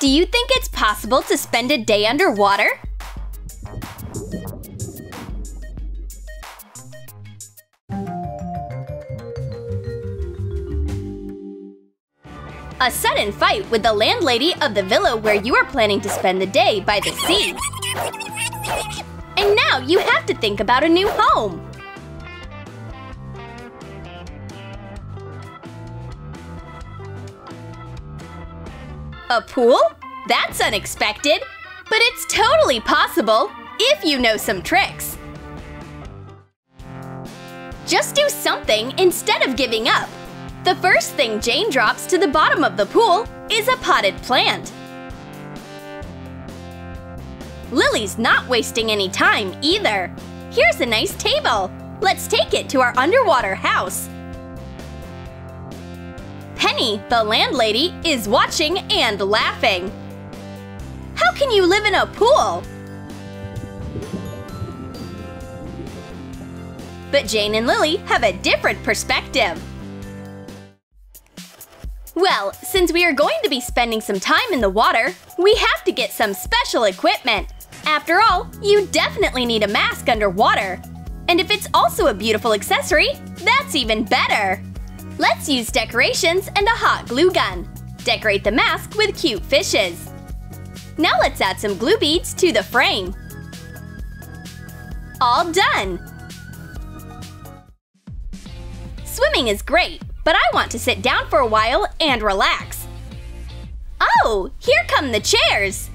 Do you think it's possible to spend a day underwater? A sudden fight with the landlady of the villa where you are planning to spend the day by the sea. And now you have to think about a new home. A pool? That's unexpected, but it's totally possible if you know some tricks. Just do something instead of giving up. The first thing Jane drops to the bottom of the pool is a potted plant. Lily's not wasting any time either. Here's a nice table. Let's take it to our underwater house. Penny, the landlady, is watching and laughing. How can you live in a pool? But Jane and Lily have a different perspective. Well, since we are going to be spending some time in the water, we have to get some special equipment. After all, you definitely need a mask underwater. And if it's also a beautiful accessory, that's even better! Let's use decorations and a hot glue gun. Decorate the mask with cute fishes. Now let's add some glue beads to the frame. All done! Swimming is great, but I want to sit down for a while and relax. Oh, here come the chairs!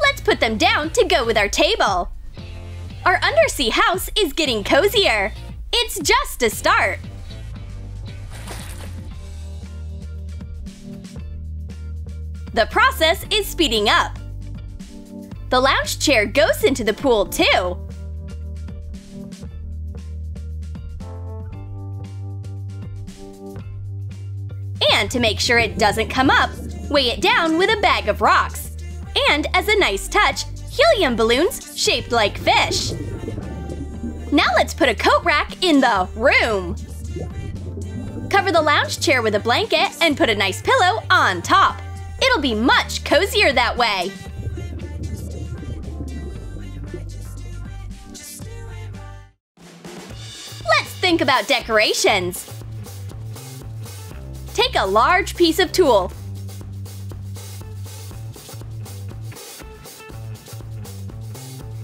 Let's put them down to go with our table. Our undersea house is getting cozier. It's just a start. The process is speeding up. The lounge chair goes into the pool too. And to make sure it doesn't come up, weigh it down with a bag of rocks. And as a nice touch, helium balloons shaped like fish. Now let's put a coat rack in the room. Cover the lounge chair with a blanket and put a nice pillow on top. It'll be much cozier that way. Let's think about decorations. Take a large piece of tulle.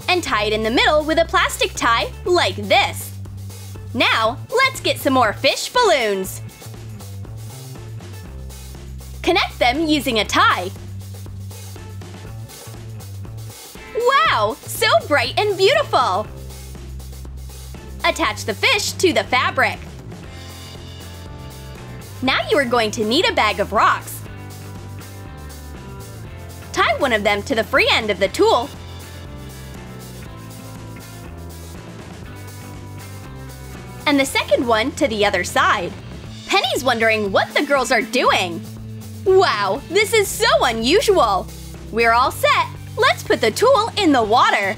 And tie it in the middle with a plastic tie like this. Now, let's get some more fish balloons. Connect them using a tie. Wow! So bright and beautiful! Attach the fish to the fabric. Now you are going to need a bag of rocks. Tie one of them to the free end of the tulle. And the second one to the other side. Penny's wondering what the girls are doing. Wow, this is so unusual! We're all set! Let's put the tulle in the water!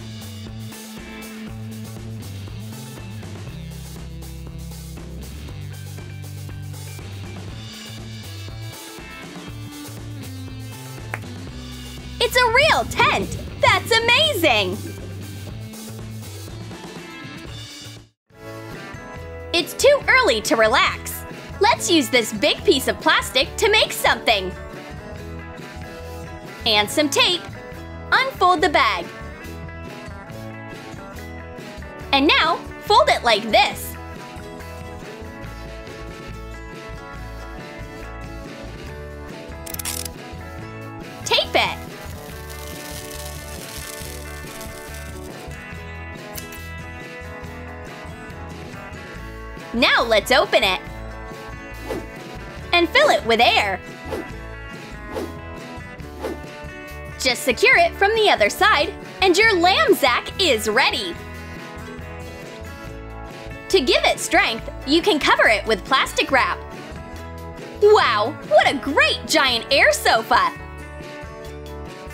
It's a real tent! That's amazing! It's too early to relax. Let's use this big piece of plastic to make something. And some tape. Unfold the bag. And now, fold it like this. Tape it. Now let's open it. And fill it with air. Just secure it from the other side, and your Lamzac is ready. To give it strength, you can cover it with plastic wrap. Wow, what a great giant air sofa!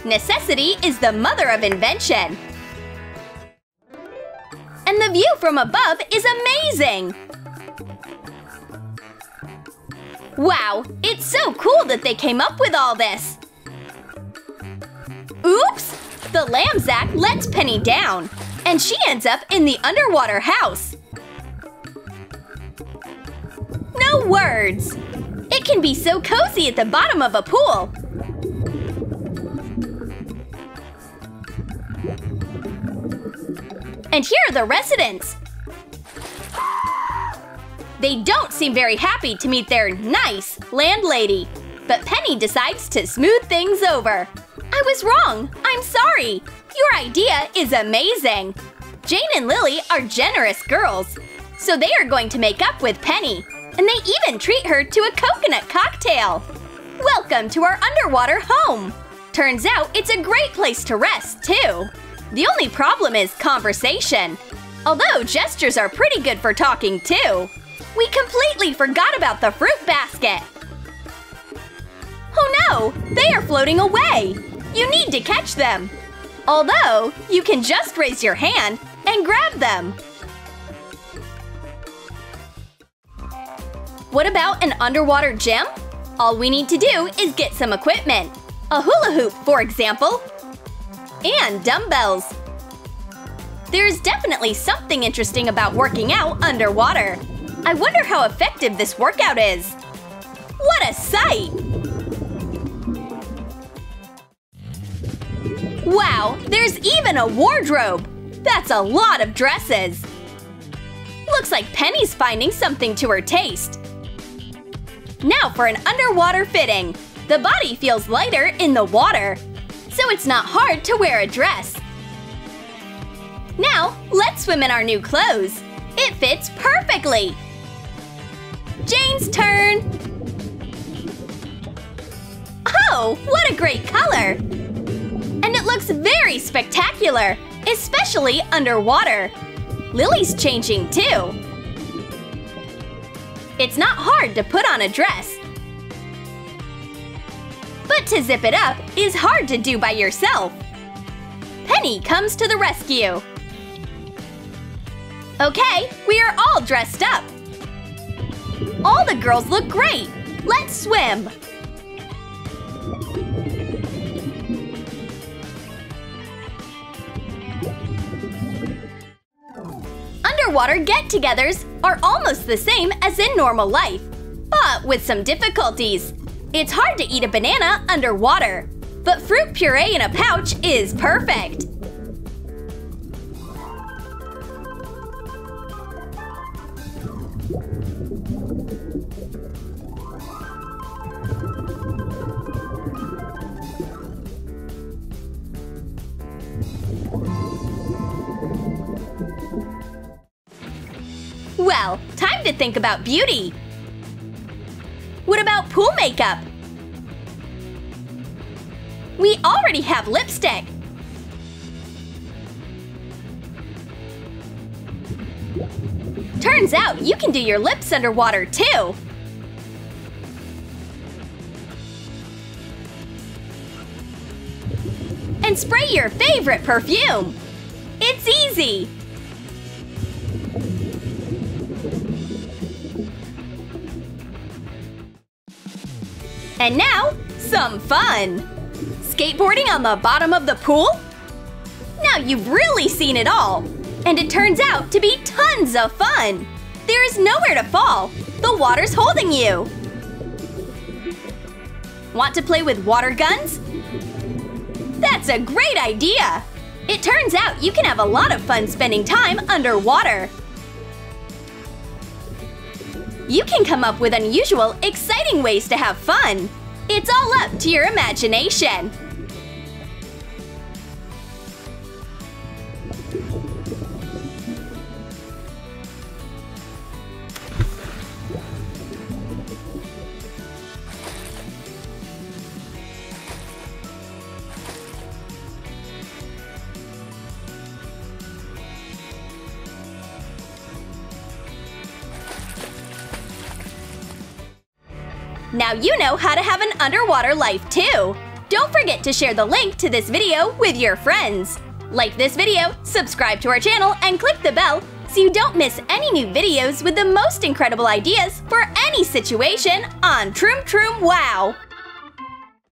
Necessity is the mother of invention. And the view from above is amazing! Wow, it's so cool that they came up with all this! Oops! The Lamzac lets Penny down, and she ends up in the underwater house. No words! It can be so cozy at the bottom of a pool. And here are the residents. They don't seem very happy to meet their nice landlady. But Penny decides to smooth things over. I was wrong. I'm sorry. Your idea is amazing. Jane and Lily are generous girls. So they are going to make up with Penny. And they even treat her to a coconut cocktail. Welcome to our underwater home. Turns out it's a great place to rest, too. The only problem is conversation. Although gestures are pretty good for talking, too. We completely forgot about the fruit basket! Oh no! They are floating away! You need to catch them! Although, you can just raise your hand and grab them! What about an underwater gym? All we need to do is get some equipment. A hula hoop, for example. And dumbbells. There's definitely something interesting about working out underwater. I wonder how effective this workout is. What a sight! Wow, there's even a wardrobe! That's a lot of dresses! Looks like Penny's finding something to her taste. Now for an underwater fitting. The body feels lighter in the water, so it's not hard to wear a dress. Now, let's swim in our new clothes. It fits perfectly! Jane's turn! Oh, what a great color! And it looks very spectacular, especially underwater. Lily's changing too. It's not hard to put on a dress. But to zip it up is hard to do by yourself. Penny comes to the rescue. Okay, we are all dressed up. All the girls look great! Let's swim! Underwater get-togethers are almost the same as in normal life, but with some difficulties. It's hard to eat a banana underwater, but fruit puree in a pouch is perfect. Well, time to think about beauty. What about pool makeup? We already have lipstick. Turns out you can do your lips underwater too. And spray your favorite perfume. It's easy. And now, some fun! Skateboarding on the bottom of the pool? Now you've really seen it all! And it turns out to be tons of fun! There is nowhere to fall! The water's holding you! Want to play with water guns? That's a great idea! It turns out you can have a lot of fun spending time underwater! You can come up with unusual, exciting ways to have fun! It's all up to your imagination! Now you know how to have an underwater life too! Don't forget to share the link to this video with your friends! Like this video, subscribe to our channel, and click the bell so you don't miss any new videos with the most incredible ideas for any situation on Troom Troom Wow!